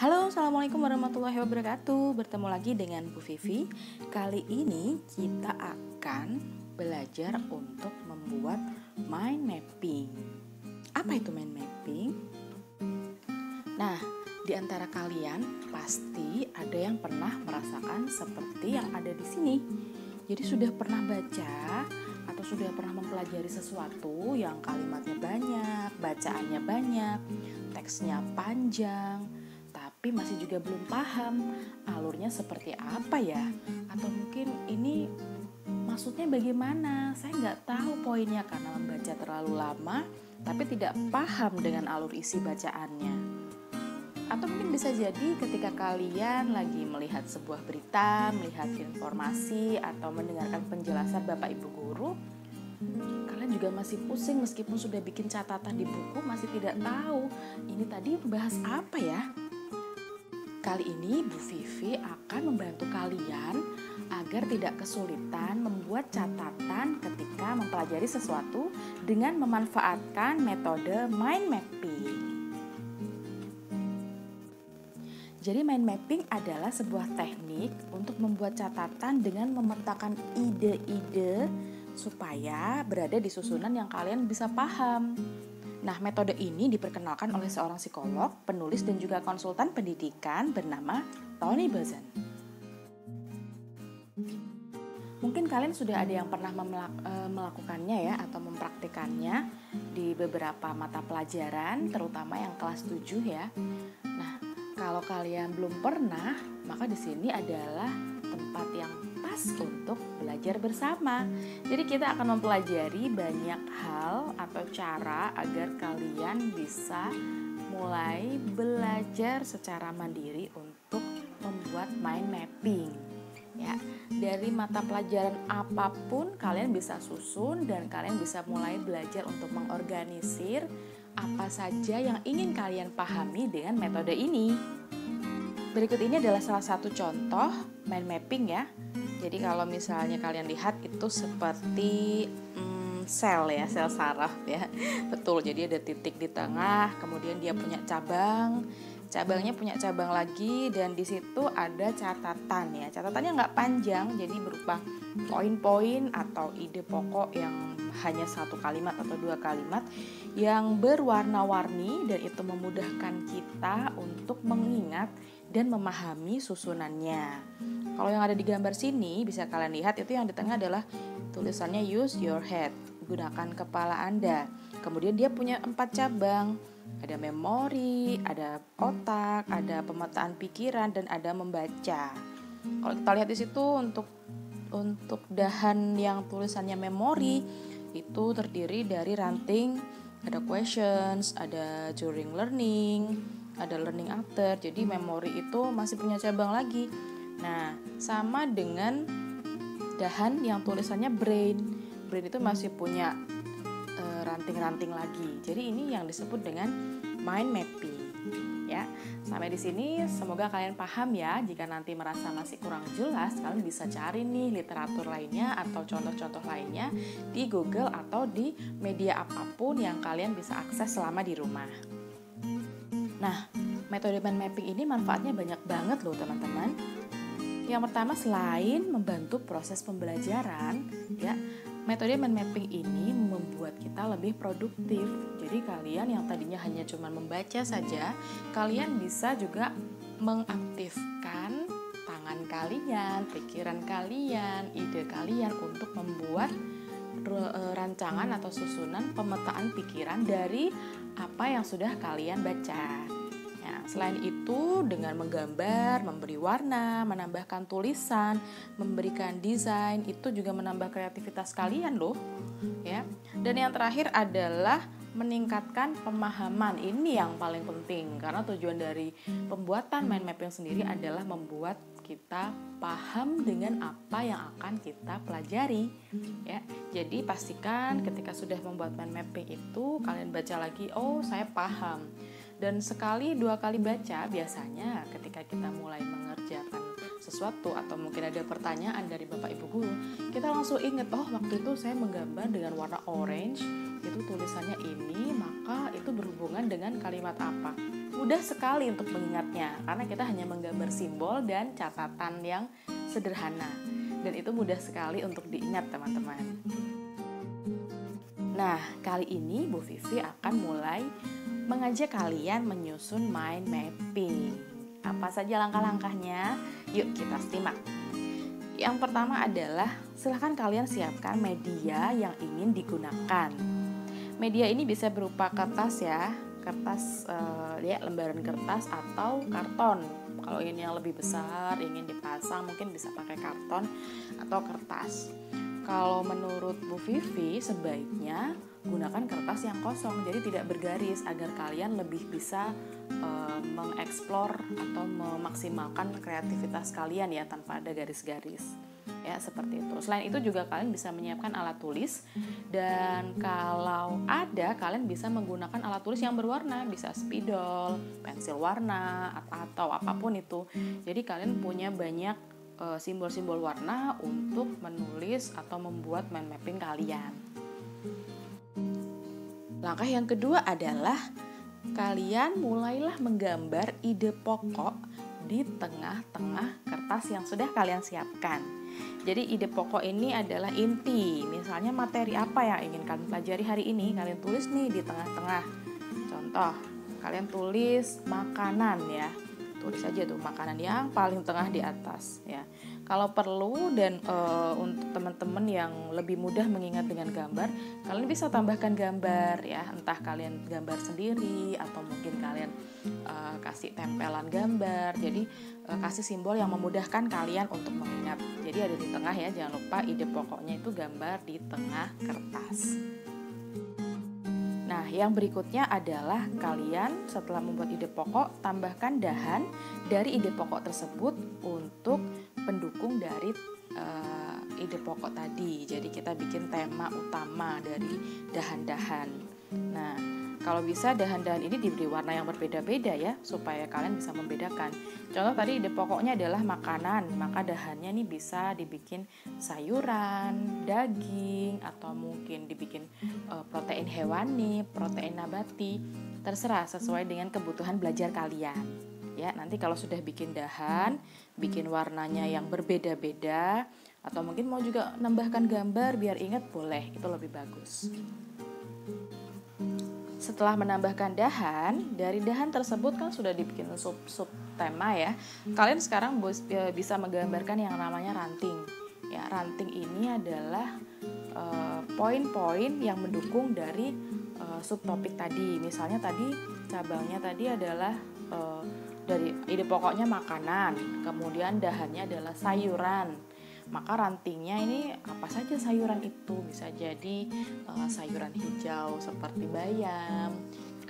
Halo, Assalamualaikum warahmatullahi wabarakatuh. Bertemu lagi dengan Bu Vivi. Kali ini kita akan belajar untuk membuat mind mapping. Apa itu mind mapping? Nah, di antara kalian pasti ada yang pernah merasakan seperti yang ada di sini. Jadi sudah pernah baca atau sudah pernah mempelajari sesuatu yang kalimatnya banyak, bacaannya banyak, teksnya panjang, tapi masih juga belum paham alurnya seperti apa ya. Atau mungkin ini maksudnya bagaimana? Saya nggak tahu poinnya karena membaca terlalu lama tapi tidak paham dengan alur isi bacaannya. Atau mungkin bisa jadi ketika kalian lagi melihat sebuah berita, melihat informasi atau mendengarkan penjelasan Bapak Ibu guru, kalian juga masih pusing meskipun sudah bikin catatan di buku masih tidak tahu ini tadi bahas apa ya. Kali ini Bu Vivi akan membantu kalian agar tidak kesulitan membuat catatan ketika mempelajari sesuatu dengan memanfaatkan metode mind mapping. Jadi mind mapping adalah sebuah teknik untuk membuat catatan dengan memetakan ide-ide supaya berada di susunan yang kalian bisa paham. Nah, metode ini diperkenalkan oleh seorang psikolog, penulis, dan juga konsultan pendidikan bernama Tony Buzan. Mungkin kalian sudah ada yang pernah eh, melakukannya ya atau mempraktikannya di beberapa mata pelajaran, terutama yang kelas 7 ya. Nah, kalau kalian belum pernah, maka di sini adalah pas untuk belajar bersama. Jadi kita akan mempelajari banyak hal atau cara agar kalian bisa mulai belajar secara mandiri untuk membuat mind mapping. Ya, dari mata pelajaran apa pun kalian bisa susun dan kalian bisa mulai belajar untuk mengorganisir apa saja yang ingin kalian pahami dengan metode ini. Berikut ini adalah salah satu contoh mind mapping ya jadi kalau misalnya kalian lihat itu seperti hmm, sel ya, sel saraf ya. Betul. Jadi ada titik di tengah, kemudian dia punya cabang, cabangnya punya cabang lagi dan di situ ada catatan ya. Catatannya nggak panjang, jadi berupa poin-poin atau ide pokok yang hanya satu kalimat atau dua kalimat yang berwarna-warni dan itu memudahkan kita untuk mengingat dan memahami susunannya. Kalau yang ada di gambar sini bisa kalian lihat itu yang di tengah adalah tulisannya use your head, gunakan kepala Anda. Kemudian dia punya empat cabang, ada memori, ada otak, ada pemetaan pikiran dan ada membaca. Kalau kita lihat di situ untuk untuk dahan yang tulisannya memori itu terdiri dari ranting, ada questions, ada during learning, ada learning after jadi memori itu masih punya cabang lagi. Nah sama dengan dahan yang tulisannya brain. Brain itu masih punya ranting ranting-ranting lagi. Jadi ini yang disebut dengan mind mapping ya. Sampai di sini semoga kalian paham ya. Jika nanti merasa masih kurang jelas kalian bisa cari nih literatur lainnya atau contoh-contoh lainnya di Google atau di media apa pun yang kalian bisa akses selama di rumah. Nah, metode mind mapping ini manfaatnya banyak banget loh teman-teman. Yang pertama selain membantu proses pembelajaran, ya, metode mind mapping ini membuat kita lebih produktif. Jadi kalian yang tadinya hanya cuma membaca saja, kalian bisa juga mengaktifkan tangan kalian, pikiran kalian, ide kalian untuk membuat rancangan atau susunan pemetaan pikiran dari apa yang sudah kalian baca. Ya, selain itu, dengan menggambar, memberi warna, menambahkan tulisan, memberikan desain, itu juga menambah kreativitas kalian loh. Ya. Dan yang terakhir adalah meningkatkan pemahaman. Ini yang paling penting karena tujuan dari pembuatan mind mapping sendiri adalah membuat kita paham dengan apa yang akan kita pelajari ya. Jadi pastikan ketika sudah membuat mind mapping itu kalian baca lagi, oh saya paham. Dan sekali dua kali baca biasanya ketika kita mulai mengerjakan sesuatu atau mungkin ada pertanyaan dari Bapak Ibu guru, kita langsung ingat, oh waktu itu saya menggambar dengan warna orange, tulisannya ini, maka itu berhubungan dengan kalimat apa. mudah sekali untuk mengingatnya karena kita hanya menggambar simbol dan catatan yang sederhana dan itu mudah sekali untuk diingat teman-teman. Nah, kali ini Bu Vivi akan mulai mengajak kalian menyusun mind mapping. Apa saja langkah-langkahnya? Yuk kita simak. Yang pertama adalah silahkan kalian siapkan media yang ingin digunakan. Media ini bisa berupa kertas ya, kertas uh, ya lembaran kertas atau karton. Kalau ingin yang lebih besar, ingin dipasang mungkin bisa pakai karton atau kertas. Kalau menurut Bu Vivi sebaiknya gunakan kertas yang kosong jadi tidak bergaris agar kalian lebih bisa uh, mengeksplor atau memaksimalkan kreativitas kalian ya tanpa ada garis-garis ya seperti itu. Selain itu juga kalian bisa menyiapkan alat tulis dan kalau ada kalian bisa menggunakan alat tulis yang berwarna, bisa spidol, pensil warna atau apa pun itu. Jadi kalian punya banyak eh, simbol-simbol warna untuk menulis atau membuat mind mapping kalian. Langkah yang kedua adalah kalian mulailah menggambar ide pokok di tengah-tengah kertas yang sudah kalian siapkan. Jadi ide pokok ini adalah inti. Misalnya materi apa yang ingin kalian pelajari hari ini, kalian tulis nih di tengah-tengah. Contoh, kalian tulis makanan ya. Tulis aja tuh makanan yang paling tengah di atas ya. Kalau perlu dan e, untuk teman-teman yang lebih mudah mengingat dengan gambar, kalian bisa tambahkan gambar ya, entah kalian gambar sendiri atau mungkin kalian e, kasih tempelan gambar. Jadi e, kasih simbol yang memudahkan kalian untuk mengingat. Jadi ada di tengah ya, jangan lupa ide pokoknya itu gambar di tengah kertas. Nah, yang berikutnya adalah kalian setelah membuat ide pokok, tambahkan dahan dari ide pokok tersebut untuk pendukung dari uh, ide pokok tadi. Jadi kita bikin tema utama dari dahan-dahan. Nah, kalau bisa dahan-dahan ini diberi warna yang berbeda-beda ya supaya kalian bisa membedakan. Contoh tadi ide pokoknya adalah makanan, maka dahannya ini bisa dibikin sayuran, daging atau mungkin dibikin uh, protein hewani, protein nabati, terserah sesuai dengan kebutuhan belajar kalian ya nanti kalau sudah bikin dahan bikin warnanya yang berbeda-beda atau mungkin mau juga nambahkan gambar biar ingat boleh itu lebih bagus. Setelah menambahkan dahan dari dahan tersebut kan sudah dibikin sub sub tema ya kalian sekarang e, bisa menggambarkan yang namanya ranting. Ya ranting ini adalah uh, poin-poin yang mendukung dari uh, subtopik tadi. Misalnya tadi cabangnya tadi adalah uh, dari ide pokoknya makanan, kemudian dahannya adalah sayuran. Maka rantingnya ini apa saja sayuran itu bisa jadi uh, sayuran hijau seperti bayam,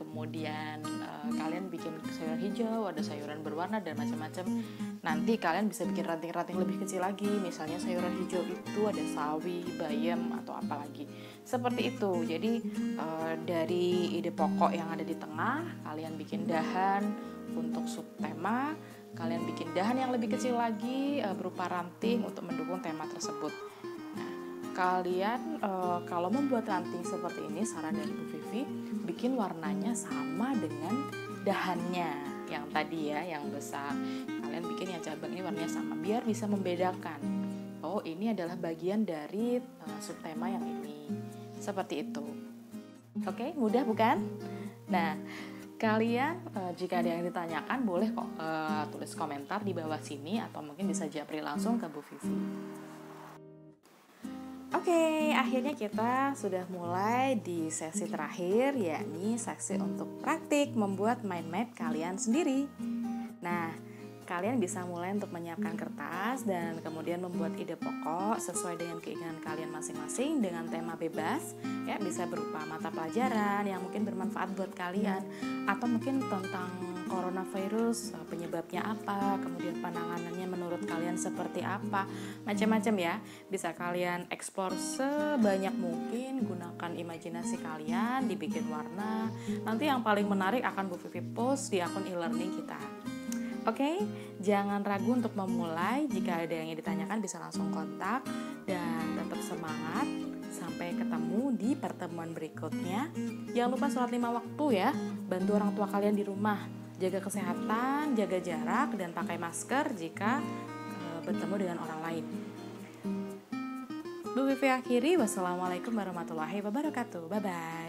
kemudian uh, kalian bikin sayuran hijau, ada sayuran berwarna dan macam-macam. Nanti kalian bisa bikin ranting-ranting lebih kecil lagi, misalnya sayuran hijau itu ada sawi, bayam atau apa lagi. Seperti itu. Jadi uh, dari ide pokok yang ada di tengah, kalian bikin dahan, untuk subtema kalian bikin dahan yang lebih kecil lagi uh, berupa ranting untuk mendukung tema tersebut. Kalian uh, kalau membuat ranting seperti ini saran dari Bu Vivi bikin warnanya sama dengan dahannya yang tadi ya yang besar. Kalian bikin yang cabang ini warnanya sama biar bisa membedakan. Oh, ini adalah bagian dari uh, subtema yang ini. Seperti itu. Oke, mudah bukan? Nah, Kalian uh, jika ada yang ditanyakan boleh kok uh, tulis komentar di bawah sini atau mungkin bisa japri langsung ke Bu Vivi. Oke, okay, akhirnya kita sudah mulai di sesi terakhir yakni sesi untuk praktik membuat mind map kalian sendiri. Nah, kalian bisa mulai untuk menyiapkan kertas dan kemudian membuat ide pokok sesuai dengan keinginan kalian masing-masing dengan tema bebas ya bisa berupa mata pelajaran yang mungkin bermanfaat buat kalian atau mungkin tentang coronavirus eh, penyebabnya apa kemudian penanganannya menurut kalian seperti apa macam-macam ya bisa kalian eksplor sebanyak mungkin gunakan imajinasi kalian dibikin warna nanti yang paling menarik akan Bu Vivi post di akun e-learning kita Oke, okay? jangan ragu untuk memulai. Jika ada yang ditanyakan bisa langsung kontak dan tetap semangat. Sampai ketemu di pertemuan berikutnya. Jangan lupa sholat lima waktu ya. Bantu orang tua kalian di rumah. Jaga kesehatan, jaga jarak dan pakai masker jika uh, bertemu dengan orang lain. Bu Vivi akhiri, wassalamualaikum warahmatullahi wabarakatuh. Bye bye.